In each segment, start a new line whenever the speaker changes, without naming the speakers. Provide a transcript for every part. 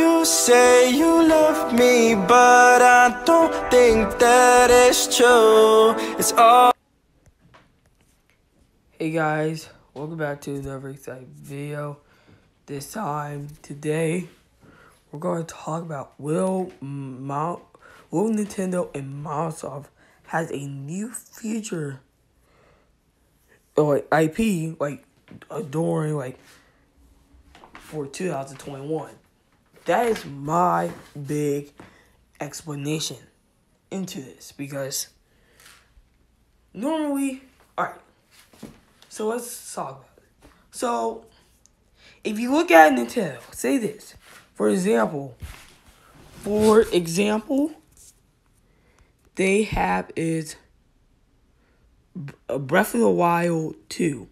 You say you love me, but I don't think that is true. It's all.
Hey guys, welcome back to another exciting video. This time, today, we're going to talk about will Mount, will Nintendo and Monolith Soft has a new feature or like IP like during like for 2021. That is my big explanation into this because normally, all right. So let's talk about it. So if you look at Nintendo, say this. For example, for example, they have is a Breath of the Wild 2.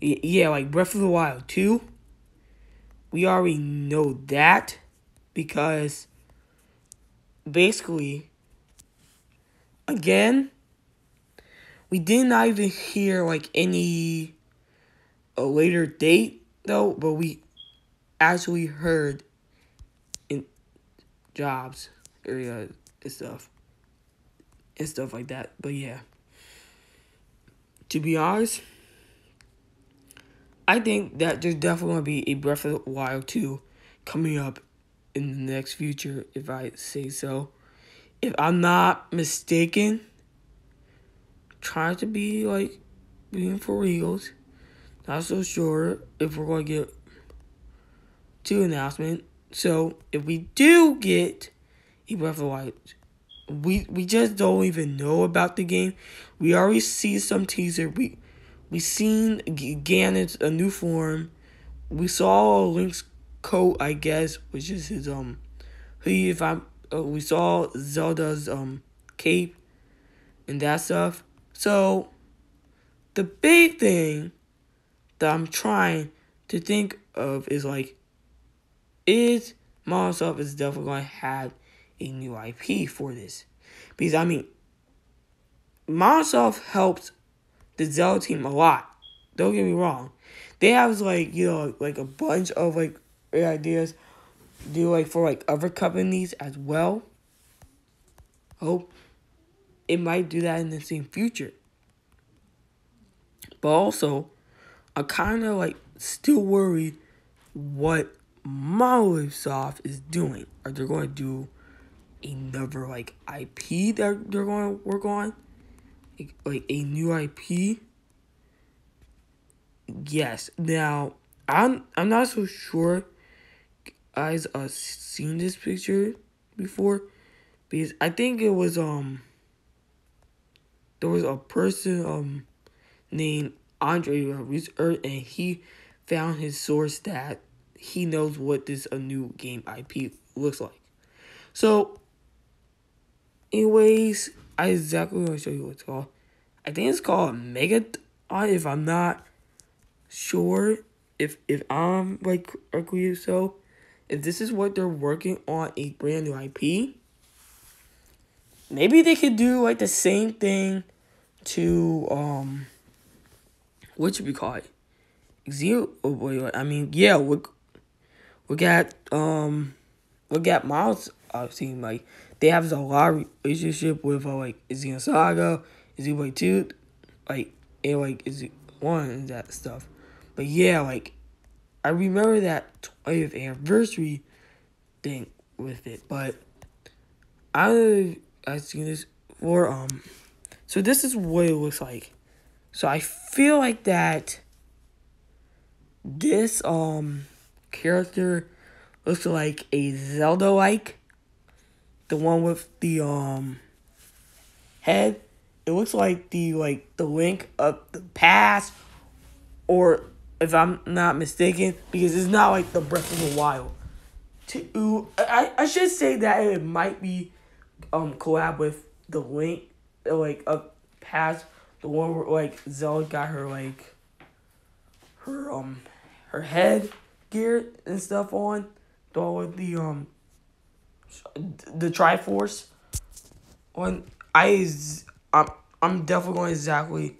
Yeah, like Breath of the Wild 2. We already know that because basically, again, we did not even hear like any a later date though, but we actually heard in jobs area and stuff and stuff like that. But yeah, to be honest, I think that there's definitely gonna be a Breath of the Wild 2 coming up in the next future, if I say so. If I'm not mistaken, trying to be like being for reals. Not so sure if we're to get two announcement. So if we do get a Breath of the Wild, we we just don't even know about the game. We already see some teaser. We we seen Ganon's a new form. We saw Link's coat, I guess, which is his um. He if I'm uh, we saw Zelda's um cape and that stuff. So the big thing that I'm trying to think of is like, is Monolith Soft is definitely going to have a new IP for this? Because I mean, Monolith Soft helps the Zelda team a lot. Don't get me wrong. They have like you know like a bunch of like ideas do like for like other companies as well. Hope it might do that in the same future. But also, I'm kind of like still worried what Monolith Soft is doing. Are they going to do another like IP that they're going to work on? Like, a new IP? Yes. Now, I'm I'm not so sure guys uh seen this picture before because I think it was um there was a person um named Andre Research, and he found his source that he knows what this a new game IP looks like. So, anyways, I exactly want to show you what it's called. I think it's called Mega. If I'm not sure, if if I'm like correctly so, if this is what they're working on a brand new IP, maybe they could do like the same thing to um what should we call it? Zero. Oh boy, I mean, yeah, we we got um we got Miles. Uh, seem like they have a lot of relationship with uh, like Xenosaga, Xenoblade Two, like and like is it one and that stuff. But yeah, like I remember that 20th anniversary thing with it, but I I seen this for um. So this is what it looks like. So I feel like that this um character looks like a Zelda like. The one with the um head. It looks like the like the link of the past or if I'm not mistaken, because it's not like the Breath of the Wild. To I, I should say that it might be um collab with the link like a past the one where like Zelda got her like her um her head gear and stuff on, one with the um the Triforce When I I'm I'm definitely going to exactly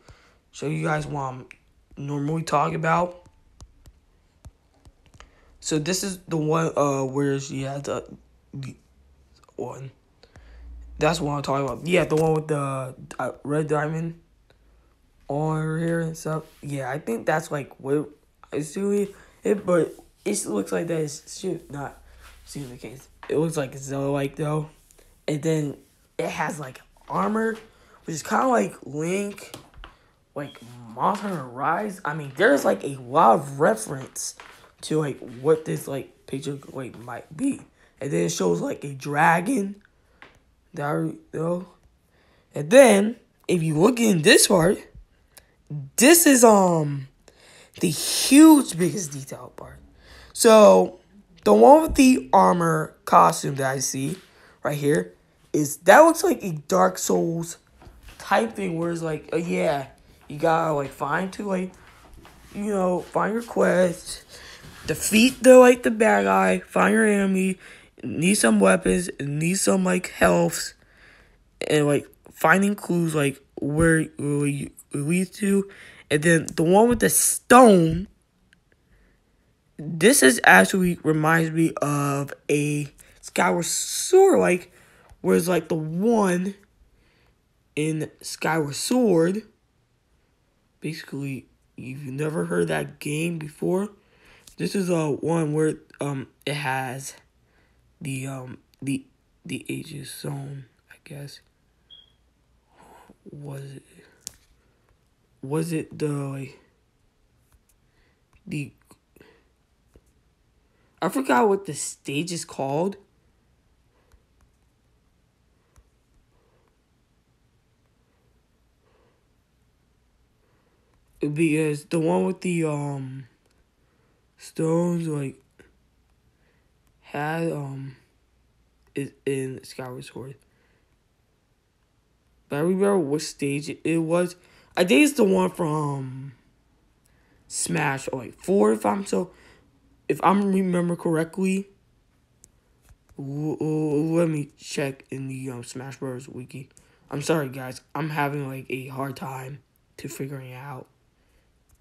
show you guys what I'm normally talking about. So this is the one uh where she had the, the one. That's what I'm talking about. Yeah, the one with the uh, red diamond on here and stuff. Yeah, I think that's like what it's doing it, but it looks like that is not seem the case. It looks like like though, and then it has like armor, which is kind of like Link, like Monster Rise. I mean, there's like a lot of reference to like what this like picture like might be, and then it shows like a dragon. That though, and then if you look in this part, this is um the huge biggest detail part. So the one with the armor costume that I see right here is that looks like a Dark Souls type thing where it's like, uh, yeah, you gotta like find to like, you know, find your quest, defeat the like the bad guy, find your enemy, need some weapons, need some like health, and like finding clues like where where you lead to, and then the one with the stone. This is actually reminds me of a Skyward Sword, like whereas like the one in Skyward Sword, basically you've never heard that game before. This is a one where um it has the um the the Aegis Zone, I guess. Was it was it the like the I forgot what the stage is called. Because the one with the um stones like had um is in Skyward Sword. But I remember what stage it was. I think it's the one from Smash or like four if I'm so if I'm remember correctly. Let me check in the um, Smash Bros. wiki. I'm sorry guys, I'm having like a hard time to figuring out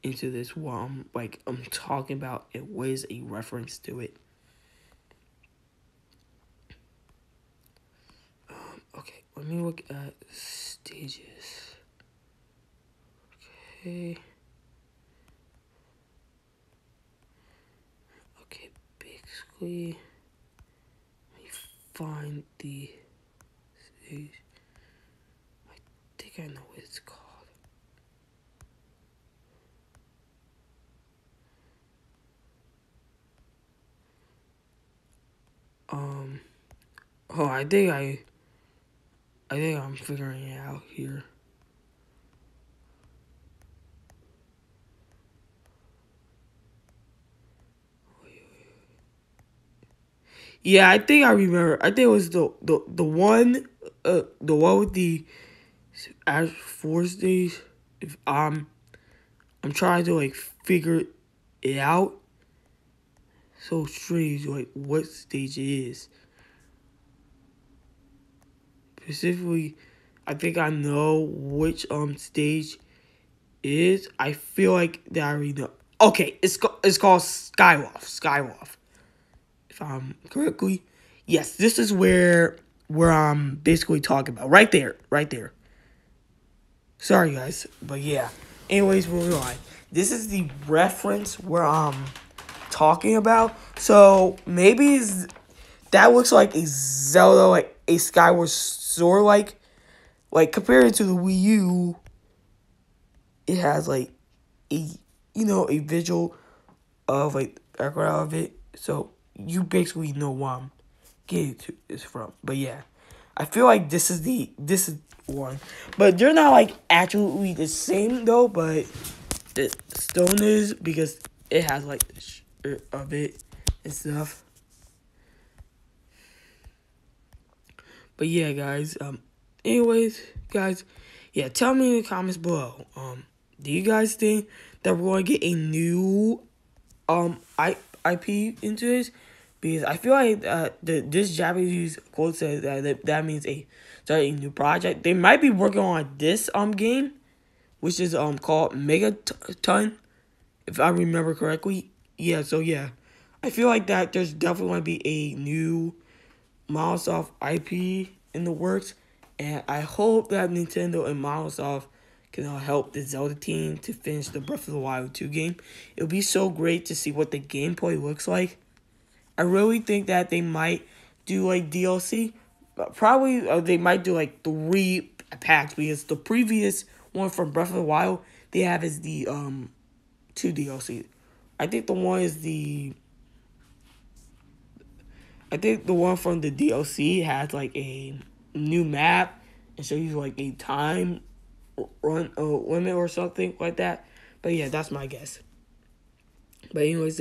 into this what I'm like I'm talking about and what is a reference to it. Um, okay, let me look at stages. Okay, let find the. I think I know what it's called. Um, oh, I think I, I think I'm figuring it out here. Yeah, I think I remember. I think it was the the the one, uh, the one with the Ash Force days. If I'm, I'm trying to like figure it out. So strange, like what stage it is. Specifically, I think I know which um stage is. I feel like that I already know. Okay, it's it's called Skyloft. Skyloft if I'm correctly. Yes, this is where where I'm basically talking about. Right there, right there. Sorry guys, but yeah. Anyways, moving on. This is the reference where I'm talking about. So maybe that looks like a Zelda, like a Skyward Sword, like like compared to the Wii U. It has like a you know a visual of like background of it. So you basically know where I'm getting to this from. But yeah, I feel like this is the this is one, but they're not like actually the same though. But the stone is because it has like the shirt of it and stuff. But yeah, guys. Um. Anyways, guys. Yeah, tell me in the comments below. Um, do you guys think that we're gonna get a new um I IP into this? Because I feel like uh, the this Japanese quote says that that, means a a new project. They might be working on this um game, which is um called Megaton, if I remember correctly. Yeah, so yeah, I feel like that there's definitely going to be a new Monolith Soft IP in the works, and I hope that Nintendo and Monolith Soft can help the Zelda team to finish the Breath of the Wild 2 game. It would be so great to see what the gameplay looks like. I really think that they might do like DLC. but Probably uh, they might do like three packs because the previous one from Breath of the Wild they have is the um two DLC. I think the one is the I think the one from the DLC has like a new map and shows you like a time run uh, limit or something like that. But yeah, that's my guess. But anyways,